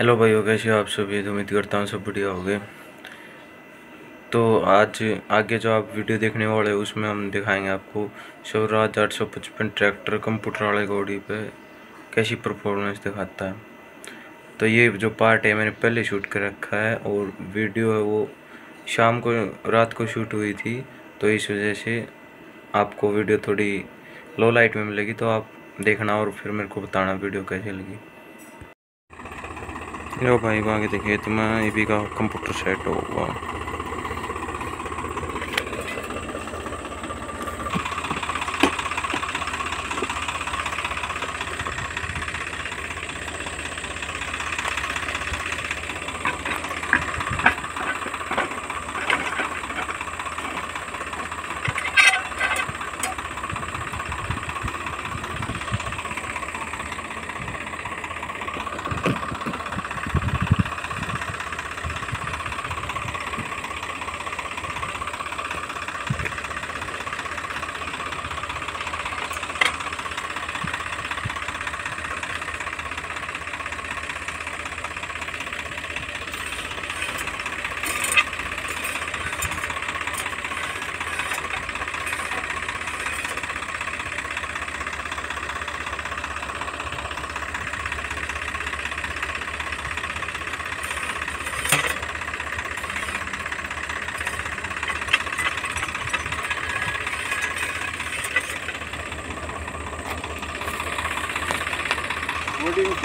Hello कैसे हो आप सभी। तो उम्मीद करता हूँ सब बढ़िया हो गए तो आज, आगे जो आप वीडियो देखने वाले हो, उसमें हम दिखाएँगे आपको स्वराज आठ सौ पचपन ट्रैक्टर कंप्यूटर वाले गाड़ी पे कैसी परफॉर्मेंस दिखाता है। तो ये जो पार्ट है, मैंने पहले शूट कर रखा है और वीडियो है वो शाम को, रात को शूट हुई थी। तो इस वजह से आपको वीडियो थोड़ी लो लाइट में मिलेगी तो आप देखना और फिर मेरे को बताना वीडियो कैसे लगी। लो भाई आगे देखिए तो मैं ये भी का कंप्यूटर सेट होगा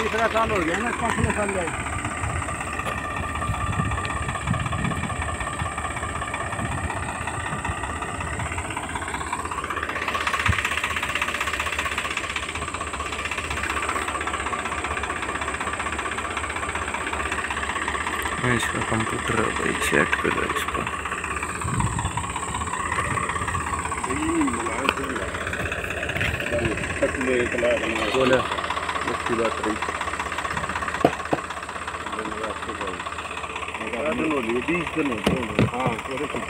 तीसरा साल हो गया ना पाँचवें साल जाए। इसका कंप्यूटर है भाई चेक कर रहा है इसका बोले। उसकी बात रही बीस दिन हो गए हाँ थोड़े कुछ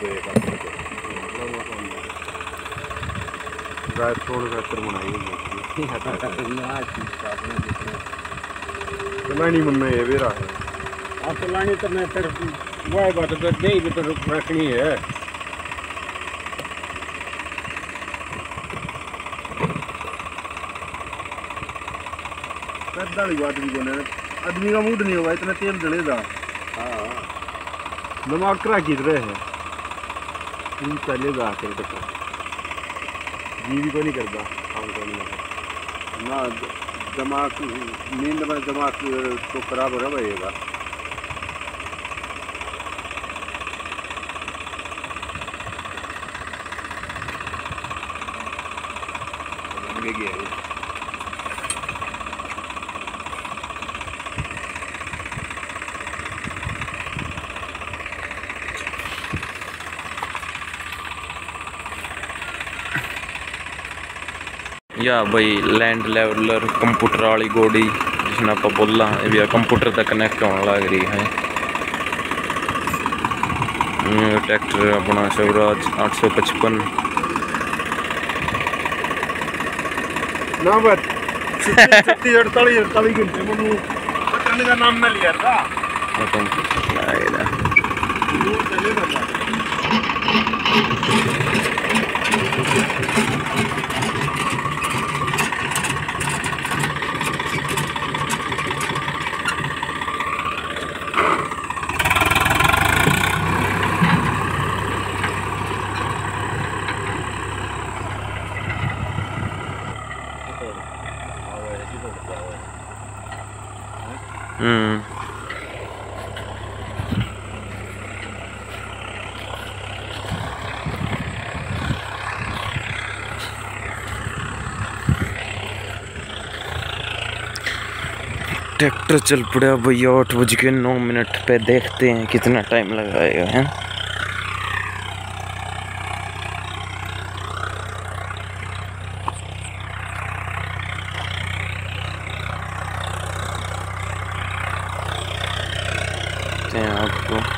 गाय छोड़ कर बनाई चलानी मन में ये भी रहा है हाँ चलानी तो मैं फिर वह बात तो दे भी तो रखनी है वाली बात भी कोने आदमी का मूड नहीं होगा इतना तेल जलेगा हाँ। दिमाग करा किस रहे। हैं चलेगा फिर तो जी भी को नहीं करता काम को नहीं ना दिमाग नींद में दिमाग तो खराब हो रहा रहेगा गया या भाई लैंड लेवलर कंप्यूटर वाली गोडी जिसने आप बोला भी कंप्यूटर तक कनेक्ट होने लग रही है ट्रैक्टर अपना शिवराज आठ सौ पचपन ना बस छुट्टी हम्म ट्रैक्टर चल पड़ा भैया, आठ बज के नौ मिनट पे देखते हैं कितना टाइम लगाएगा है आपको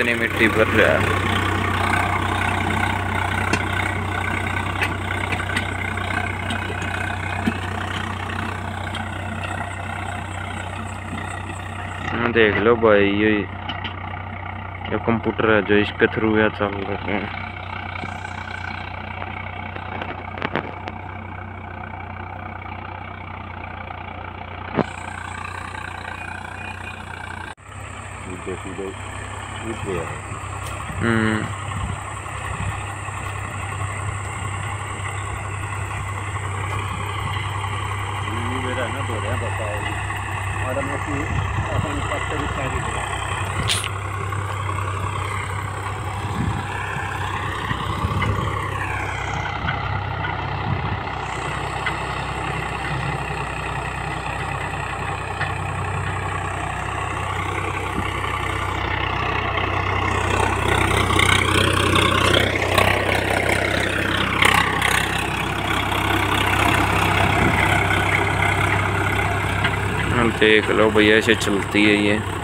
कितनी मिट्टी भर रहा है। हाँ, देख लो भाई ये ये कंप्यूटर है जो इसके थ्रू यह चल रहे हैं। सीधे है हम्म ये मेरा ना दो बताओ। और मैं कि पत्ते भी खाई देख लो भैया ऐसे चलती है ये।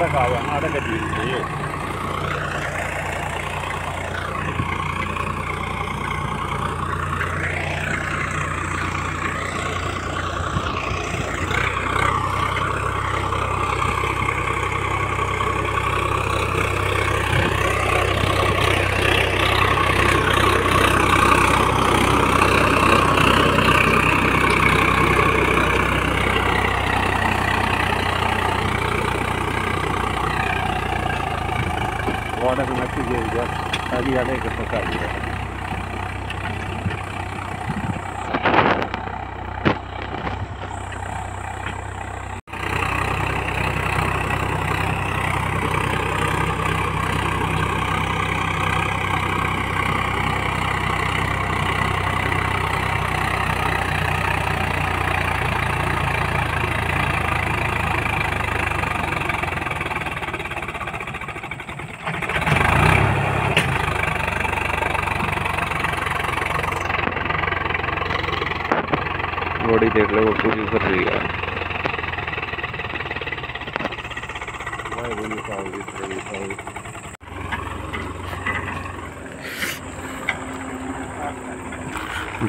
那个 họ vẫn. Guarda che una crisi. Vai bonito áudio para mim, áudio.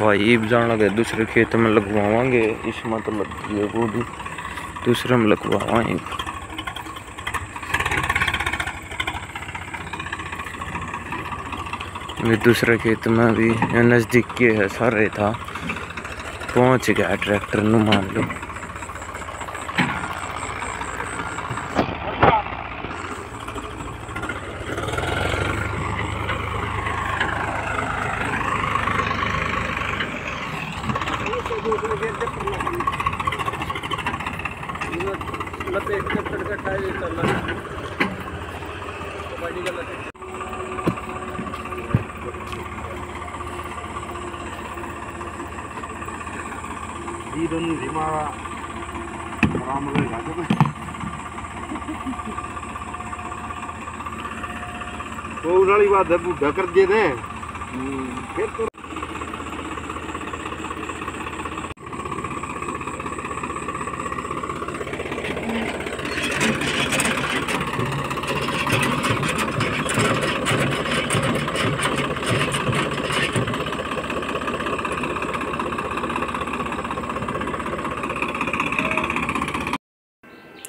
भाई अब जान लगे दूसरे खेत में लगवावांगे इसमें तो लग गई है बॉडी दूसरे में लगवावाएँगे। दूसरे खेत में भी नज़दीक के है सारे था। પહોંચ ગયા ટ્રેક્ટરનું મામલું लपेट के पड़कर टाइल कर लगा कबड्डी का लपेट जी दोनों धीमारा आराम रहेगा तो वो वाली बात है बूढ़ा कर दे दे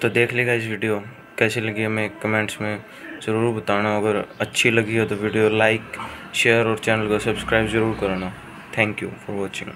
तो देख लेगा इस वीडियो। कैसी लगी हमें कमेंट्स में ज़रूर बताना। अगर अच्छी लगी हो तो वीडियो लाइक शेयर और चैनल को सब्सक्राइब ज़रूर करना। Thank you for watching